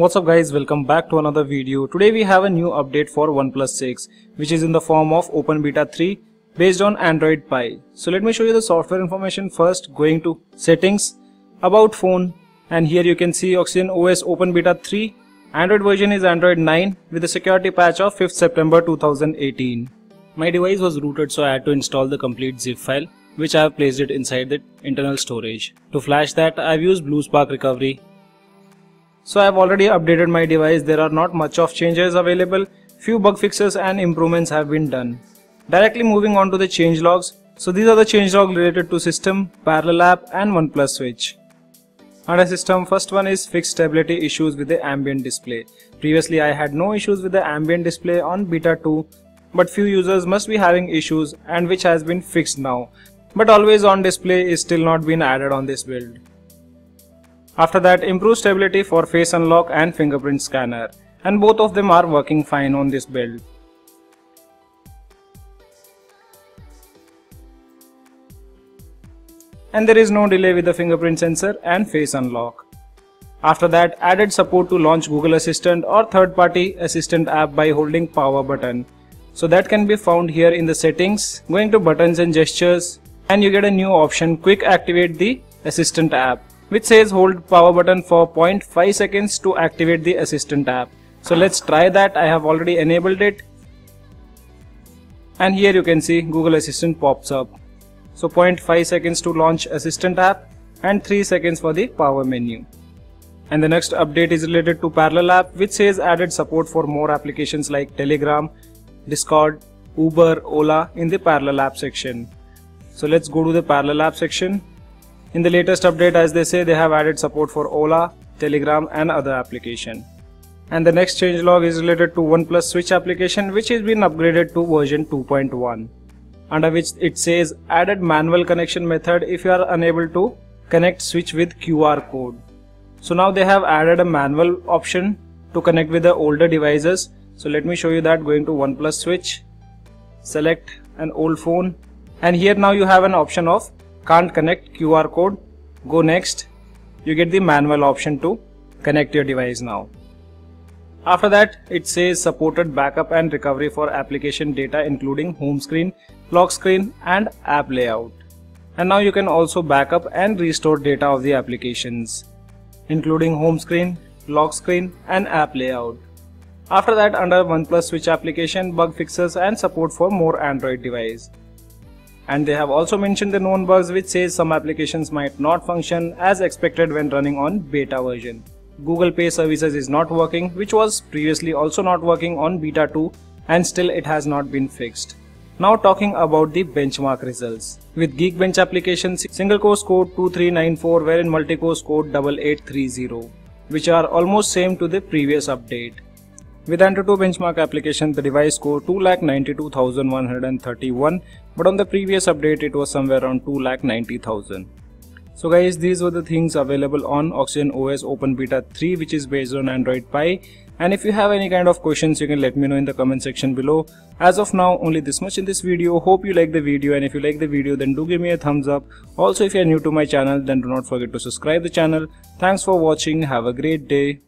What's up guys welcome back to another video. Today we have a new update for OnePlus 6 which is in the form of Open Beta 3 based on Android Pie. So let me show you the software information first going to settings, about phone and here you can see Oxygen OS Open Beta 3. Android version is Android 9 with a security patch of 5th September 2018. My device was rooted so I had to install the complete zip file which I have placed it inside the internal storage. To flash that I have used BlueSpark recovery so I have already updated my device, there are not much of changes available, few bug fixes and improvements have been done. Directly moving on to the change logs, so these are the change logs related to system, parallel app and OnePlus switch. Under system, first one is fixed stability issues with the ambient display. Previously I had no issues with the ambient display on beta 2, but few users must be having issues and which has been fixed now. But always on display is still not been added on this build. After that improved stability for face unlock and fingerprint scanner and both of them are working fine on this build. And there is no delay with the fingerprint sensor and face unlock. After that added support to launch Google Assistant or third party assistant app by holding power button. So that can be found here in the settings, going to buttons and gestures and you get a new option quick activate the assistant app which says hold power button for 0.5 seconds to activate the assistant app. So let's try that. I have already enabled it. And here you can see Google Assistant pops up. So 0.5 seconds to launch assistant app and 3 seconds for the power menu. And the next update is related to Parallel app which says added support for more applications like Telegram, Discord, Uber, Ola in the Parallel app section. So let's go to the Parallel app section in the latest update as they say they have added support for Ola, Telegram and other application. And the next changelog is related to OnePlus Switch application which has been upgraded to version 2.1 under which it says added manual connection method if you are unable to connect switch with QR code. So now they have added a manual option to connect with the older devices. So let me show you that going to OnePlus Switch, select an old phone and here now you have an option of can't connect QR code, go next. You get the manual option to connect your device now. After that, it says supported backup and recovery for application data including home screen, lock screen and app layout. And now you can also backup and restore data of the applications, including home screen, lock screen and app layout. After that, under OnePlus Switch application, bug fixes and support for more Android device and they have also mentioned the known bugs which says some applications might not function as expected when running on beta version. Google Pay services is not working which was previously also not working on beta 2 and still it has not been fixed. Now talking about the benchmark results. With Geekbench application single core scored 2394 wherein multi-core scored 8830 which are almost same to the previous update. With Antutu benchmark application, the device scored 2,92,131, but on the previous update, it was somewhere around 2,90,000. So guys, these were the things available on Oxygen OS Open Beta 3, which is based on Android Pie. And if you have any kind of questions, you can let me know in the comment section below. As of now, only this much in this video. Hope you like the video and if you like the video, then do give me a thumbs up. Also, if you are new to my channel, then do not forget to subscribe the channel. Thanks for watching. Have a great day.